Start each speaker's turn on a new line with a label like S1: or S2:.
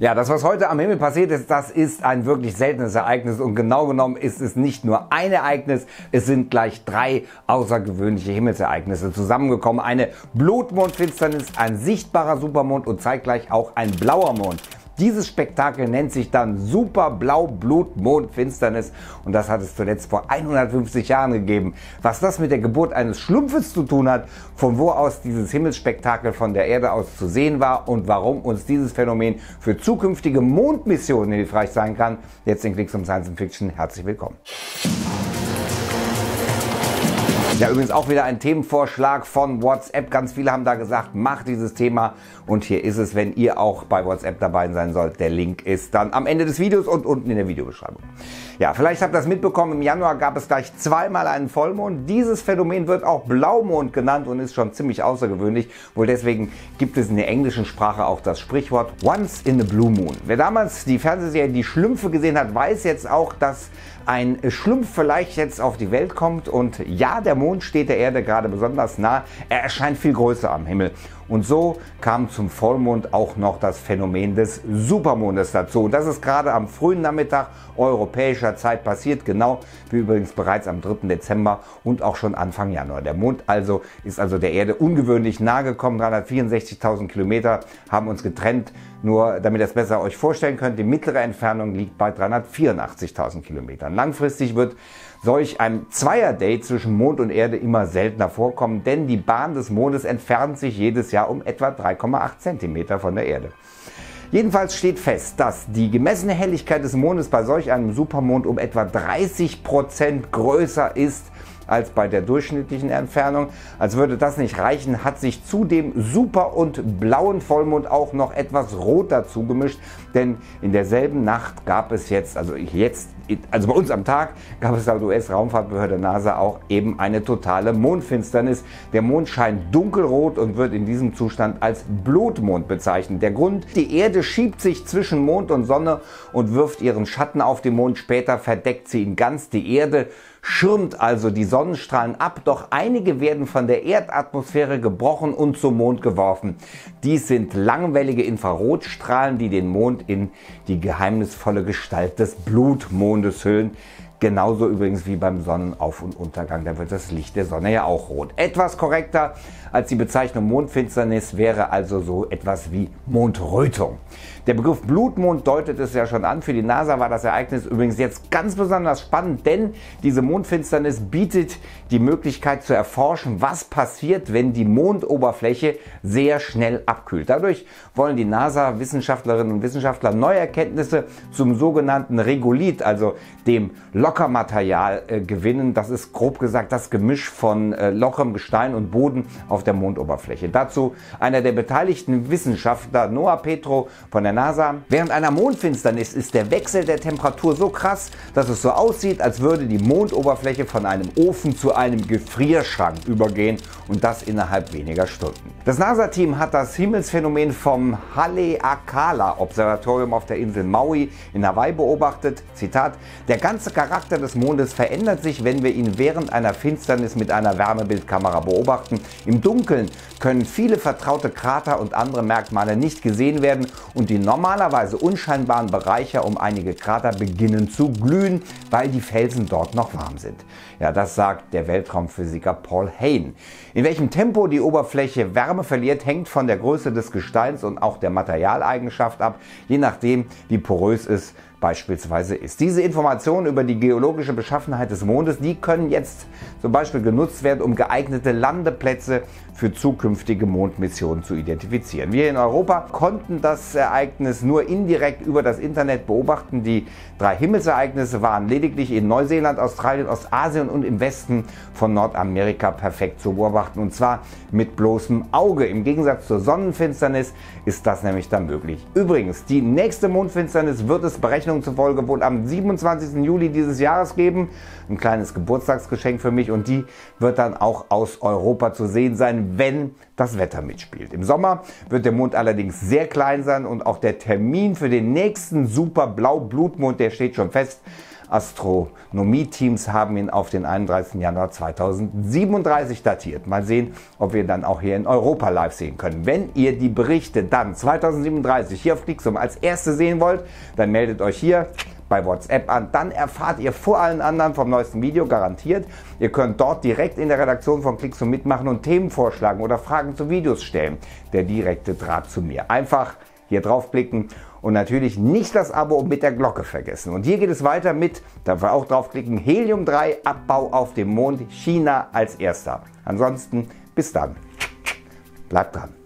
S1: Ja, das, was heute am Himmel passiert ist, das ist ein wirklich seltenes Ereignis und genau genommen ist es nicht nur ein Ereignis, es sind gleich drei außergewöhnliche Himmelsereignisse zusammengekommen. Eine Blutmondfinsternis, ein sichtbarer Supermond und zeitgleich auch ein blauer Mond. Dieses Spektakel nennt sich dann Super Blau Blut Mond Finsternis und das hat es zuletzt vor 150 Jahren gegeben. Was das mit der Geburt eines Schlumpfes zu tun hat, von wo aus dieses Himmelsspektakel von der Erde aus zu sehen war und warum uns dieses Phänomen für zukünftige Mondmissionen hilfreich sein kann, jetzt in Klicks um Science Fiction. Herzlich willkommen. Ja, übrigens auch wieder ein Themenvorschlag von WhatsApp. Ganz viele haben da gesagt, mach dieses Thema. Und hier ist es, wenn ihr auch bei WhatsApp dabei sein sollt. Der Link ist dann am Ende des Videos und unten in der Videobeschreibung. Ja, vielleicht habt ihr das mitbekommen. Im Januar gab es gleich zweimal einen Vollmond. Dieses Phänomen wird auch Blaumond genannt und ist schon ziemlich außergewöhnlich. Wohl deswegen gibt es in der englischen Sprache auch das Sprichwort Once in a Blue Moon. Wer damals die Fernsehserie Die Schlümpfe gesehen hat, weiß jetzt auch, dass ein Schlumpf vielleicht jetzt auf die Welt kommt und ja, der Mond steht der Erde gerade besonders nah. Er erscheint viel größer am Himmel. Und so kam zum Vollmond auch noch das Phänomen des Supermondes dazu. Das ist gerade am frühen Nachmittag europäischer Zeit passiert, genau wie übrigens bereits am 3. Dezember und auch schon Anfang Januar. Der Mond also ist also der Erde ungewöhnlich nahe gekommen. 364.000 Kilometer haben uns getrennt. Nur damit ihr es besser euch vorstellen könnt, die mittlere Entfernung liegt bei 384.000 Kilometern. Langfristig wird solch ein Zweier-Date zwischen Mond und Erde immer seltener vorkommen, denn die Bahn des Mondes entfernt sich jedes Jahr um etwa 3,8 Zentimeter von der Erde. Jedenfalls steht fest, dass die gemessene Helligkeit des Mondes bei solch einem Supermond um etwa 30 Prozent größer ist als bei der durchschnittlichen Entfernung. Als würde das nicht reichen, hat sich zu dem super und blauen Vollmond auch noch etwas Rot dazu gemischt, denn in derselben Nacht gab es jetzt, also jetzt, also bei uns am Tag, gab es laut US-Raumfahrtbehörde NASA auch eben eine totale Mondfinsternis. Der Mond scheint dunkelrot und wird in diesem Zustand als Blutmond bezeichnet. Der Grund, die Erde schiebt sich zwischen Mond und Sonne und wirft ihren Schatten auf den Mond. Später verdeckt sie ihn ganz. Die Erde schirmt also die Sonnenstrahlen ab, doch einige werden von der Erdatmosphäre gebrochen und zum Mond geworfen. Dies sind langwellige Infrarotstrahlen, die den Mond in die geheimnisvolle Gestalt des Blutmondes hüllen. Genauso übrigens wie beim Sonnenauf- und Untergang. Da wird das Licht der Sonne ja auch rot. Etwas korrekter als die Bezeichnung Mondfinsternis wäre also so etwas wie Mondrötung. Der Begriff Blutmond deutet es ja schon an. Für die NASA war das Ereignis übrigens jetzt ganz besonders spannend, denn diese Mondfinsternis bietet die Möglichkeit zu erforschen, was passiert, wenn die Mondoberfläche sehr schnell abkühlt. Dadurch wollen die NASA-Wissenschaftlerinnen und Wissenschaftler neue Erkenntnisse zum sogenannten Regolith, also dem Lockermaterial, äh, gewinnen. Das ist grob gesagt das Gemisch von äh, lockerem Gestein und Boden auf der Mondoberfläche. Dazu einer der beteiligten Wissenschaftler, Noah Petro von der NASA. Während einer Mondfinsternis ist der Wechsel der Temperatur so krass, dass es so aussieht, als würde die Mondoberfläche von einem Ofen zu einem Gefrierschrank übergehen und das innerhalb weniger Stunden. Das NASA-Team hat das Himmelsphänomen vom Haleakala-Observatorium auf der Insel Maui in Hawaii beobachtet. Zitat, der ganze Charakter des Mondes verändert sich, wenn wir ihn während einer Finsternis mit einer Wärmebildkamera beobachten. Im Dunkeln können viele vertraute Krater und andere Merkmale nicht gesehen werden und die normalerweise unscheinbaren Bereiche um einige Krater beginnen zu glühen, weil die Felsen dort noch warm sind. Ja, das sagt der Weltraumphysiker Paul Hain. In welchem Tempo die Oberfläche Wärme verliert, hängt von der Größe des Gesteins und auch der Materialeigenschaft ab, je nachdem wie porös es beispielsweise ist. Diese Informationen über die geologische Beschaffenheit des Mondes, die können jetzt zum Beispiel genutzt werden, um geeignete Landeplätze für zukünftige Mondmissionen zu identifizieren. Wir in Europa konnten das Ereignis nur indirekt über das Internet beobachten. Die drei Himmelsereignisse waren lediglich in Neuseeland, Australien, Ostasien und im Westen von Nordamerika perfekt zu beobachten und zwar mit bloßem Auge. Im Gegensatz zur Sonnenfinsternis ist das nämlich dann möglich. Übrigens, die nächste Mondfinsternis wird es Berechnungen zufolge wohl am 27. Juli dieses Jahres geben. Ein kleines Geburtstagsgeschenk für mich und die wird dann auch aus Europa zu sehen sein wenn das Wetter mitspielt. Im Sommer wird der Mond allerdings sehr klein sein und auch der Termin für den nächsten Super Blau Blutmond, der steht schon fest. Astronomie-Teams haben ihn auf den 31. Januar 2037 datiert. Mal sehen, ob wir dann auch hier in Europa live sehen können. Wenn ihr die Berichte dann 2037 hier auf Clicksum als erste sehen wollt, dann meldet euch hier bei WhatsApp an. Dann erfahrt ihr vor allen anderen vom neuesten Video, garantiert. Ihr könnt dort direkt in der Redaktion von Clickzoom mitmachen und Themen vorschlagen oder Fragen zu Videos stellen. Der direkte Draht zu mir. Einfach hier draufklicken und natürlich nicht das Abo mit der Glocke vergessen. Und hier geht es weiter mit, darf ihr auch draufklicken, Helium 3 Abbau auf dem Mond, China als erster. Ansonsten bis dann. Bleibt dran.